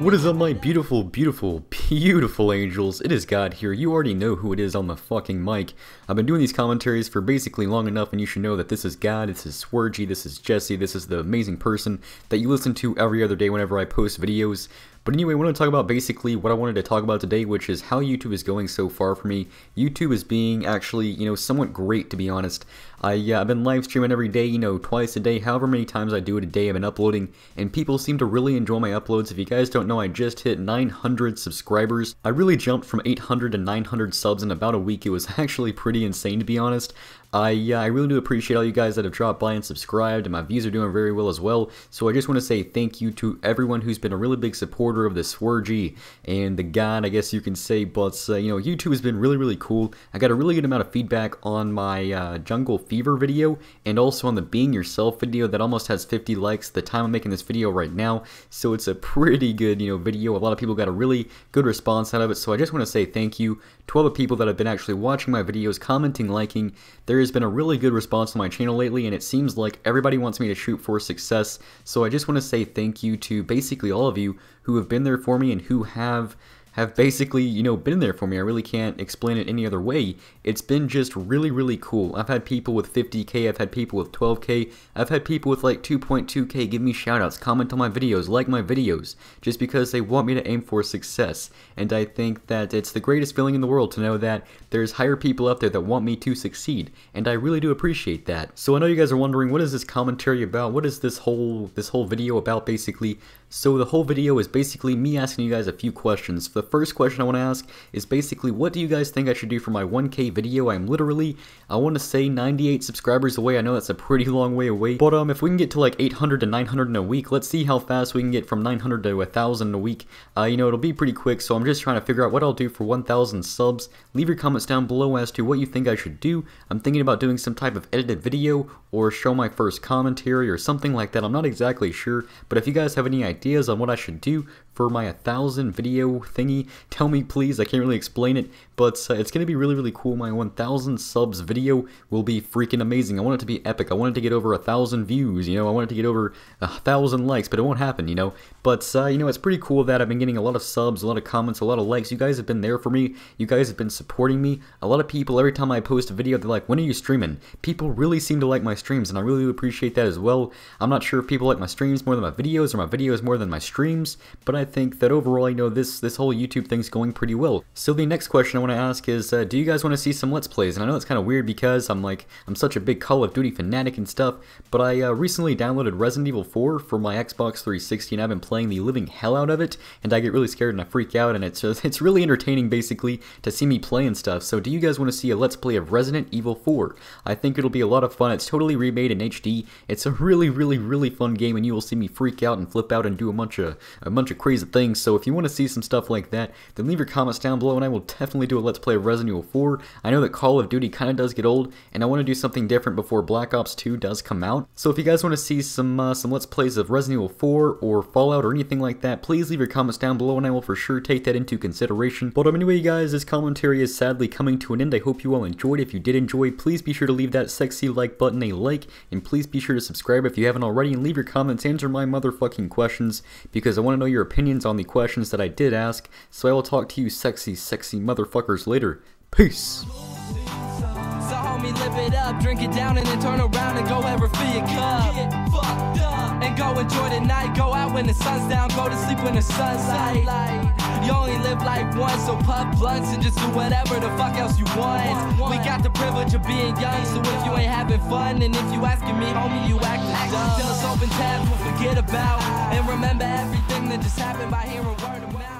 What is up my beautiful, beautiful, beautiful angels? It is God here. You already know who it is on the fucking mic. I've been doing these commentaries for basically long enough and you should know that this is God, this is Swergy, this is Jesse, this is the amazing person that you listen to every other day whenever I post videos. But anyway, I want to talk about basically what I wanted to talk about today, which is how YouTube is going so far for me. YouTube is being actually, you know, somewhat great to be honest. I, uh, I've been live streaming every day, you know, twice a day, however many times I do it a day I've been uploading, and people seem to really enjoy my uploads. If you guys don't know, I just hit 900 subscribers. I really jumped from 800 to 900 subs in about a week. It was actually pretty insane to be honest. I, I really do appreciate all you guys that have dropped by and subscribed, and my views are doing very well as well. So I just want to say thank you to everyone who's been a really big supporter of the Swergy and the God, I guess you can say. But, uh, you know, YouTube has been really, really cool. I got a really good amount of feedback on my uh, Jungle Fever video and also on the Being Yourself video that almost has 50 likes the time I'm making this video right now. So it's a pretty good, you know, video. A lot of people got a really good response out of it. So I just want to say thank you to all the people that have been actually watching my videos, commenting, liking. There has been a really good response to my channel lately and it seems like everybody wants me to shoot for success. So I just want to say thank you to basically all of you who have been there for me and who have have basically, you know, been there for me. I really can't explain it any other way. It's been just really, really cool. I've had people with 50k, I've had people with 12k, I've had people with like 2.2k give me shoutouts, comment on my videos, like my videos, just because they want me to aim for success. And I think that it's the greatest feeling in the world to know that there's higher people out there that want me to succeed, and I really do appreciate that. So I know you guys are wondering, what is this commentary about? What is this whole this whole video about basically? So the whole video is basically me asking you guys a few questions. The first question I want to ask is basically, what do you guys think I should do for my 1k video? I'm literally, I want to say 98 subscribers away. I know that's a pretty long way away. But um, if we can get to like 800 to 900 in a week, let's see how fast we can get from 900 to 1000 in a week. Uh, you know, it'll be pretty quick, so I'm just trying to figure out what I'll do for 1000 subs. Leave your comments down below as to what you think I should do. I'm thinking about doing some type of edited video or show my first commentary or something like that. I'm not exactly sure, but if you guys have any ideas on what I should do for my 1000 video tell me please. I can't really explain it, but uh, it's going to be really, really cool. My 1000 subs video will be freaking amazing. I want it to be epic. I want it to get over a thousand views, you know, I want it to get over a thousand likes, but it won't happen, you know. But, uh, you know, it's pretty cool that I've been getting a lot of subs, a lot of comments, a lot of likes. You guys have been there for me. You guys have been supporting me. A lot of people, every time I post a video, they're like, when are you streaming? People really seem to like my streams, and I really appreciate that as well. I'm not sure if people like my streams more than my videos, or my videos more than my streams, but I think that overall, you know, this, this whole YouTube thing's going pretty well. So the next question I want to ask is, uh, do you guys want to see some Let's Plays? And I know it's kind of weird because I'm like, I'm such a big Call of Duty fanatic and stuff, but I uh, recently downloaded Resident Evil 4 for my Xbox 360 and I've been playing the living hell out of it, and I get really scared and I freak out, and it's just, it's really entertaining basically to see me play and stuff. So do you guys want to see a Let's Play of Resident Evil 4? I think it'll be a lot of fun. It's totally remade in HD. It's a really, really, really fun game, and you will see me freak out and flip out and do a bunch of a bunch of crazy things. So if you want to see some stuff like that, then leave your comments down below, and I will definitely do a Let's Play of Resident Evil 4. I know that Call of Duty kind of does get old, and I want to do something different before Black Ops 2 does come out. So if you guys want to see some uh, some Let's Plays of Resident Evil 4 or Fallout or anything like that, please leave your comments down below, and I will for sure take that into consideration. But um, anyway, guys, this commentary is sadly coming to an end. I hope you all enjoyed. If you did enjoy, please be sure to leave that sexy like button a like, and please be sure to subscribe if you haven't already, and leave your comments, answer my motherfucking questions, because I want to know your opinions on the questions that I did ask, so I will talk to you sexy, sexy motherfuckers later. Peace! So homie, live it up, drink it down, and then turn around and go ever your cup. Get fucked up and go enjoy the night. Go out when the sun's down, go to sleep when the sun's light. You only live once, so puff blunts and just do whatever the fuck else you want. We got the privilege of being young, so if you ain't having fun, and if you asking me, homie, you dumb. Open tabs, we'll forget about and remember everything that just happened by hearing word of mouth.